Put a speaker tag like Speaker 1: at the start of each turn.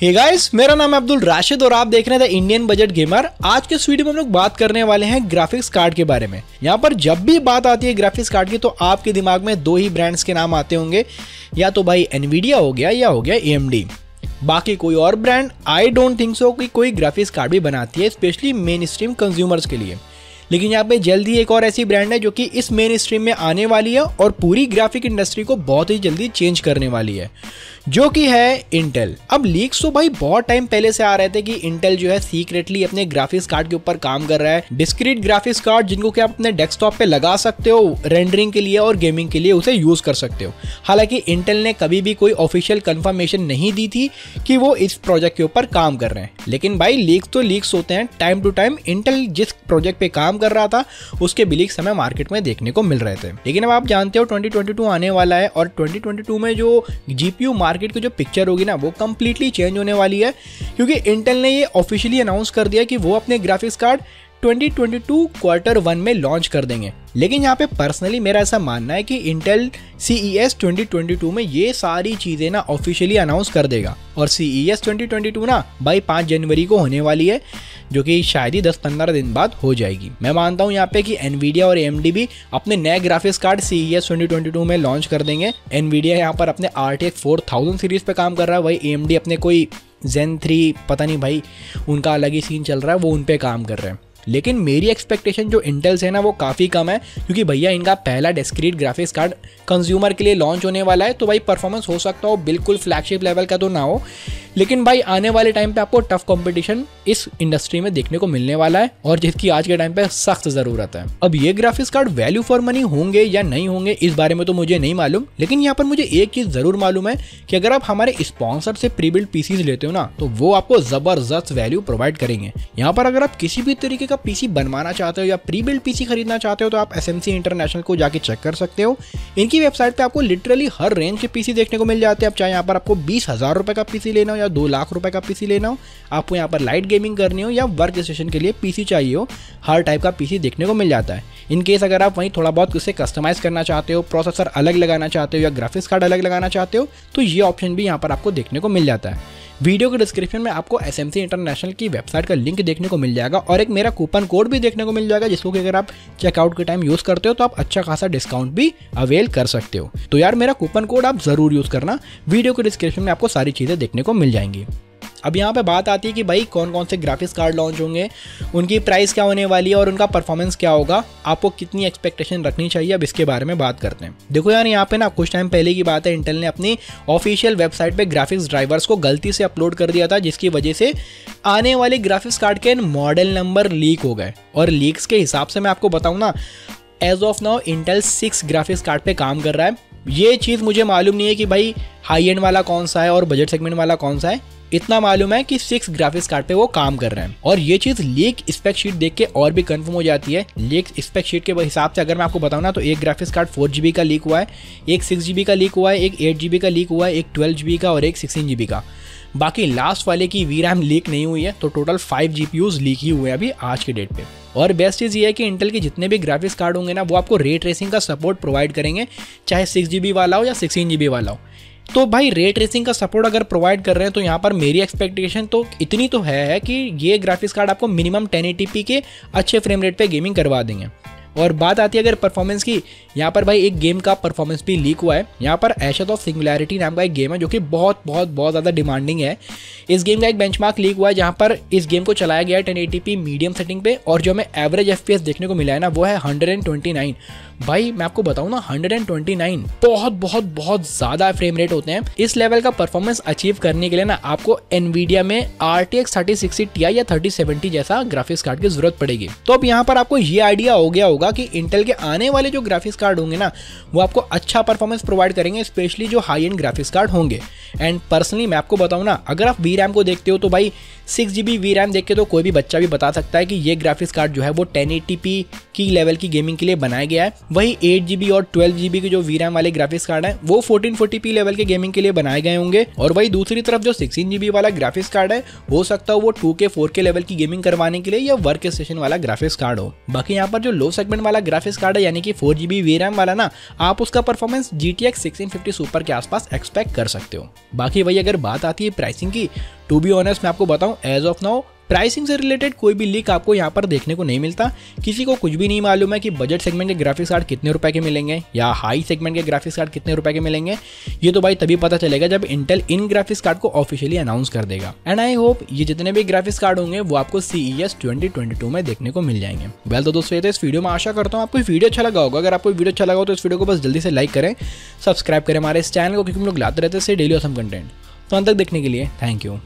Speaker 1: Hey guys मेरा नाम है अब्दुल राशिद और आप देख रहे थे इंडियन बजट गेमर आज के इस वीडियो में हम लोग बात करने वाले हैं ग्राफिक्स कार्ड के बारे में। यहाँ पर जब भी बात आती है ग्राफिक्स कार्ड की तो आपके दिमाग में दो ही ब्रांड्स के नाम आते होंगे। या तो भाई एनवीडिया हो गया या हो गया ए बाकी कोई और brand I don't think so कि कोई ग्राफिक्स कार्ड भी बनाती है स्पेशली मेन स्ट्रीम कंज्यूमर्स के लिए। लेकिन यहाँ पे जल्दी एक और ऐसी ब्रांड है जो कि इस मेन स्ट्रीम में आने वाली है और पूरी ग्राफिक इंडस्ट्री को बहुत ही जल्दी चेंज करने वाली है, जो कि है इंटेल अब लीक्स तो भाई बहुत टाइम पहले से आ रहे थे कि इंटेल जो है सीक्रेटली अपने ग्राफिक्स कार्ड के ऊपर काम कर रहा है। डिस्क्रीट ग्राफिक्स कार्ड जिनको कि आप अपने डेस्कटॉप पे लगा सकते हो रेंडरिंग के लिए और गेमिंग के लिए उसे यूज़ कर सकते हो। हालाँकि इंटेल ने कभी भी कोई ऑफिशियल कंफर्मेशन नहीं दी थी कि वो इस प्रोजेक्ट के ऊपर काम कर रहे हैं। लेकिन भाई लीक्स तो लीक्स होते हैं टाइम टू टाइम इंटेल जिस प्रोजेक्ट पे काम कर रहा था, उसके भी लीक्स हमें मार्केट में देखने को मिल रहे थे। लेकिन अब आप जानते हो 2022 आने वाला है और 2022 में जो जीपीयू मार्केट की जो पिक्चर होगी ना, वो कंप्लीटली चेंज होने वाली है। क्योंकि इंटेल ने ये ऑफिशियली अनाउंस कर दिया कि वो अपने ग्राफिक्स कार्ड 2022 क्वार्टर वन में लॉन्च कर देंगे। लेकिन यहाँ पे पर्सनली मेरा ऐसा मानना है कि Intel C E S twenty में ये सारी चीज़ें ना ऑफिशियली अनाउंस कर देगा। और सी ई एस ट्वेंटी ना बाई पाँच जनवरी को होने वाली है। जो कि शायद ही दस पंद्रह दिन बाद हो जाएगी। मैं मानता हूँ यहाँ पे कि एनवीडिया और एम भी अपने नए graphics card C E S में लॉन्च कर देंगे। एनवीडिया यहाँ पर अपने आर टी सीरीज़ पे काम कर रहा है। वही एम अपने कोई जेन थ्री पता नहीं भाई, उनका अलग ही सीन चल रहा है, वो उन पर काम कर रहे हैं। लेकिन मेरी एक्सपेक्टेशन जो इंटेल्स है ना, वो काफ़ी कम है, क्योंकि भैया इनका पहला डिस्क्रीट ग्राफिक्स कार्ड कंज्यूमर के लिए लॉन्च होने वाला है। तो भाई परफॉर्मेंस हो सकता हो, बिल्कुल फ्लैगशिप लेवल का तो ना हो। लेकिन भाई, आने वाले टाइम पे आपको टफ कंपटीशन इस इंडस्ट्री में देखने को मिलने वाला है और जिसकी आज के टाइम पे सख्त ज़रूरत है। अब ये graphics card value for money होंगे या नहीं होंगे, इस बारे में तो मुझे नहीं मालूम, लेकिन यहाँ पर मुझे एक चीज़ ज़रूर मालूम है कि अगर आप हमारे स्पॉन्सर से प्री बिल्ड पीसीज लेते हो ना तो वो आपको ज़बरदस्त वैल्यू प्रोवाइड करेंगे। यहाँ पर अगर आप किसी भी तरीके का पीसी बनवाना चाहते हो या प्री बिल्ड पीसी खरीदना चाहते हो तो आप एसएमसी इंटरनेशनल को जाके चेक कर सकते हो। इनकी वेबसाइट पे आपको लिटरली हर रेंज के पीसी देखने को मिल जाते हैं। आप चाहे यहाँ पर आपको बीस हज़ार रुपए का पीसी लेना हो या दो लाख रुपए का पीसी लेना हो। आपको यहाँ पर लाइट गेमिंग करनी हो या वर्क स्टेशन के लिए पीसी चाहिए हो, हर टाइप का पीसी देखने को मिल जाता है। इन केस अगर आप वहीं थोड़ा बहुत उसे कस्टमाइज करना चाहते हो प्रोसेसर अलग लगाना चाहते हो या ग्राफिक्स कार्ड अलग लगाना चाहते हो तो ये ऑप्शन भी यहाँ पर आपको देखने को मिल जाता है। वीडियो के डिस्क्रिप्शन में आपको SMC इंटरनेशनल की वेबसाइट का लिंक देखने को मिल जाएगा और एक मेरा कूपन कोड भी देखने को मिल जाएगा, जिसको कि अगर आप चेकआउट के टाइम यूज़ करते हो तो आप अच्छा खासा डिस्काउंट भी अवेल कर सकते हो। तो यार मेरा कूपन कोड आप ज़रूर यूज़ करना। वीडियो के डिस्क्रिप्शन में आपको सारी चीज़ें देखने को मिल जाएँगी। अब यहाँ पे बात आती है कि भाई कौन कौन से ग्राफिक्स कार्ड लॉन्च होंगे, उनकी प्राइस क्या होने वाली है और उनका परफॉर्मेंस क्या होगा, आपको कितनी एक्सपेक्टेशन रखनी चाहिए, अब इसके बारे में बात करते हैं। देखो यार, यहाँ पे ना कुछ टाइम पहले की बात है इंटेल ने अपनी ऑफिशियल वेबसाइट पे ग्राफिक्स ड्राइवर्स को गलती से अपलोड कर दिया था, जिसकी वजह से आने वाले ग्राफिक्स कार्ड के मॉडल नंबर लीक हो गए। और लीक्स के हिसाब से मैं आपको बताऊँ ना as of now Intel six graphics card पे काम कर रहा है। ये चीज़ मुझे मालूम नहीं है कि भाई हाई एंड वाला कौन सा है और बजट सेगमेंट वाला कौन सा है। इतना मालूम है कि सिक्स ग्राफिक्स कार्ड पे वो काम कर रहे हैं। और ये चीज़ लीक स्पेक शीट देख के और भी कंफर्म हो जाती है। लीक स्पेक शीट के हिसाब से अगर मैं आपको बताऊँ ना तो एक ग्राफिक्स कार्ड फोर जीबी का लीक हुआ है, एक सिक्स जीबी का लीक हुआ है, एक एट जीबी का लीक हुआ है, एक ट्वेल्व जीबी का और एक सिक्सटीन जीबी का। बाकी लास्ट वाले की वी रैम लीक नहीं हुई है तो टोटल फाइव जी लीक ही हुए हैं अभी आज के डेट पे। और बेस्ट चीज़ ये है कि इंटेल के जितने भी ग्राफिक्स कार्ड होंगे ना, वो आपको रेट रेसिंग का सपोर्ट प्रोवाइड करेंगे, चाहे सिक्स जी वाला हो या सिक्सटीन जी वाला हो। तो भाई रेट रेसिंग का सपोर्ट अगर प्रोवाइड कर रहे हैं तो यहाँ पर मेरी एक्सपेक्टेशन तो इतनी तो है कि ये ग्राफिक्स कार्ड आपको मिनिमम टेन के अच्छे फ्रेम रेट पर गेमिंग करवा देंगे। और बात आती है अगर परफॉर्मेंस की, यहाँ पर भाई एक गेम का परफॉर्मेंस भी लीक हुआ है। यहाँ पर एशत ऑफ़ सिंगुलैरिटी नाम का एक गेम है जो कि बहुत बहुत बहुत ज़्यादा डिमांडिंग है। इस गेम का एक बेंचमार्क लीक हुआ है जहाँ पर इस गेम को चलाया गया है टेन मीडियम सेटिंग पे और जो हमें एवरेज एफपीएस देखने को मिला है ना, वो है हंड्रेड भाई, मैं आपको बताऊँ ना 129 बहुत बहुत बहुत ज़्यादा फ्रेम रेट होते हैं। इस लेवल का परफॉर्मेंस अचीव करने के लिए ना, आपको एनवीडिया में R T X thirty sixty T या थर्टी सेवेंटी जैसा ग्राफिक्स कार्ड की ज़रूरत पड़ेगी। तो अब यहाँ पर आपको ये आइडिया हो गया होगा कि इंटेल के आने वाले जो ग्राफिक्स कार्ड होंगे ना, वो आपको अच्छा परफॉर्मेंस प्रोवाइड करेंगे स्पेशली जो हाई एंड ग्राफिक्स कार्ड होंगे। एंड पर्सनली मैं आपको बताऊँ ना, अगर आप वी रैम को देखते हो तो भाई six G B V RAM देख के तो कोई भी बच्चा भी बता सकता है कि ये ग्राफिक्स कार्ड जो है वो टेन की लेवल की गेमिंग के लिए बनाया गया है। वही एट जीबी और ट्वेल्व जीबी के जो वी वाले ग्राफिक्स कार्ड है, वो फोर्टीन लेवल के गेमिंग के लिए बनाए गए होंगे। और वही दूसरी तरफ़ जो सिक्सटीन जीबी वाला ग्राफिक्स कार्ड है, हो सकता है वो टू के फोर के लेवल की गेमिंग करवाने के लिए या वर्क स्टेशन वाला ग्राफिक्स कार्ड हो। बाकी यहाँ पर जो लो सेगमेंट वाला ग्राफिक्स कार्ड है, यानी कि फोर जीबी वी वाला ना, आप उसका performance G T X fifty super के आसपास एक्सपेक्ट कर सकते हो। बाकी वही अगर बात आती है प्राइसिंग की टू बी ऑनेस्ट मैं आपको बताऊँ एज ऑफ़ नाउ प्राइसिंग से रिलेटेड कोई भी लीक आपको यहाँ पर देखने को नहीं मिलता। किसी को कुछ भी नहीं मालूम है कि बजट सेगमेंट के ग्राफिक्स कार्ड कितने रुपए के मिलेंगे या हाई सेगमेंट के ग्राफिक्स कार्ड कितने रुपए के मिलेंगे। ये तो भाई तभी पता चलेगा जब इंटेल इन ग्राफिक्स कार्ड को ऑफिशियली अनाउंस कर देगा। एंड आई होप ये जितने भी ग्राफिक्स कार्ड होंगे, वो आपको C E S twenty twenty two में देखने को मिल जाएँगे। वेल तो दोस्तों, ये तो इस वीडियो में आशा करता हूँ आपको वीडियो अच्छा लगा होगा। अगर आपको वीडियो अच्छा लगा हो तो इस वीडियो को बस जल्दी से लाइक करें सब्सक्राइब करें हमारे इस चैनल को, क्योंकि हम लोग लाते रहते हैं डेली ऑसम कंटेंट तो अंत तक देखने के लिए थैंक यू